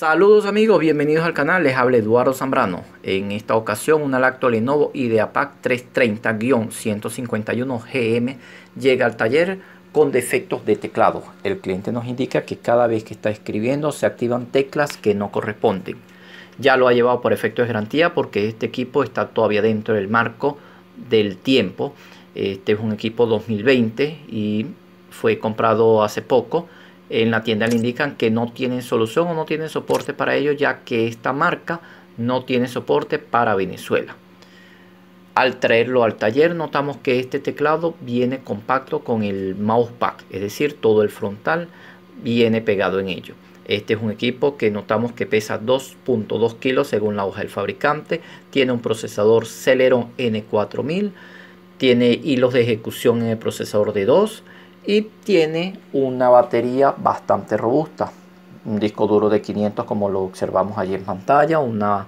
Saludos amigos, bienvenidos al canal, les habla Eduardo Zambrano. En esta ocasión un Alacto Lenovo IdeaPad 330-151 GM llega al taller con defectos de teclado. El cliente nos indica que cada vez que está escribiendo se activan teclas que no corresponden. Ya lo ha llevado por efecto de garantía porque este equipo está todavía dentro del marco del tiempo. Este es un equipo 2020 y fue comprado hace poco en la tienda le indican que no tienen solución o no tienen soporte para ello ya que esta marca no tiene soporte para Venezuela. Al traerlo al taller notamos que este teclado viene compacto con el mousepad, es decir, todo el frontal viene pegado en ello. Este es un equipo que notamos que pesa 2.2 kilos según la hoja del fabricante, tiene un procesador Celeron N4000, tiene hilos de ejecución en el procesador de 2, y tiene una batería bastante robusta. Un disco duro de 500 como lo observamos allí en pantalla, una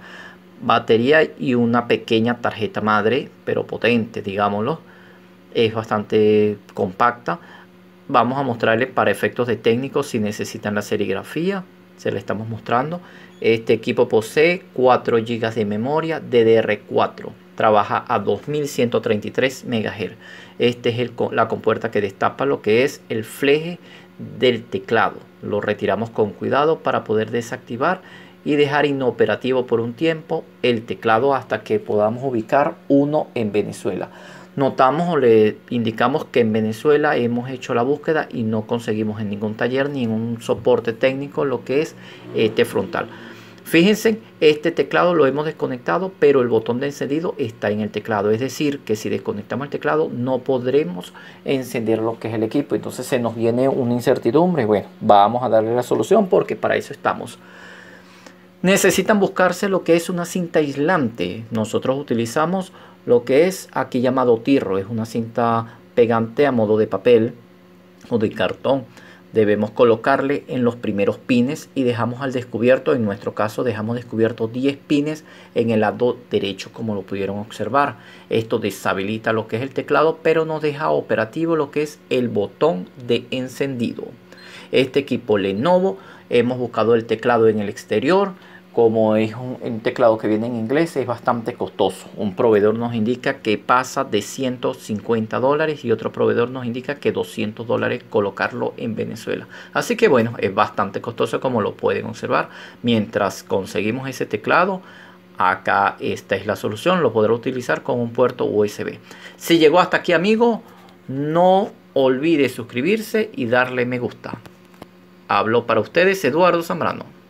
batería y una pequeña tarjeta madre, pero potente, digámoslo. Es bastante compacta. Vamos a mostrarle para efectos de técnicos si necesitan la serigrafía. Se le estamos mostrando. Este equipo posee 4 GB de memoria DDR4 trabaja a 2133 MHz. Este es el, la compuerta que destapa lo que es el fleje del teclado. Lo retiramos con cuidado para poder desactivar y dejar inoperativo por un tiempo el teclado hasta que podamos ubicar uno en Venezuela. Notamos o le indicamos que en Venezuela hemos hecho la búsqueda y no conseguimos en ningún taller ni en un soporte técnico lo que es este frontal. Fíjense, este teclado lo hemos desconectado, pero el botón de encendido está en el teclado. Es decir, que si desconectamos el teclado no podremos encender lo que es el equipo. Entonces se nos viene una incertidumbre. Bueno, vamos a darle la solución porque para eso estamos. Necesitan buscarse lo que es una cinta aislante. Nosotros utilizamos lo que es aquí llamado tirro. Es una cinta pegante a modo de papel o de cartón debemos colocarle en los primeros pines y dejamos al descubierto, en nuestro caso dejamos descubierto 10 pines en el lado derecho como lo pudieron observar. Esto deshabilita lo que es el teclado pero nos deja operativo lo que es el botón de encendido. Este equipo Lenovo hemos buscado el teclado en el exterior como es un, teclado que viene en inglés, es bastante costoso. Un proveedor nos indica que pasa de 150 dólares y otro proveedor nos indica que 200 dólares colocarlo en Venezuela. Así que bueno, es bastante costoso como lo pueden observar. Mientras conseguimos ese teclado, acá esta es la solución. Lo podrá utilizar con un puerto USB. Si llegó hasta aquí amigo, no olvide suscribirse y darle me gusta. Hablo para ustedes Eduardo Zambrano.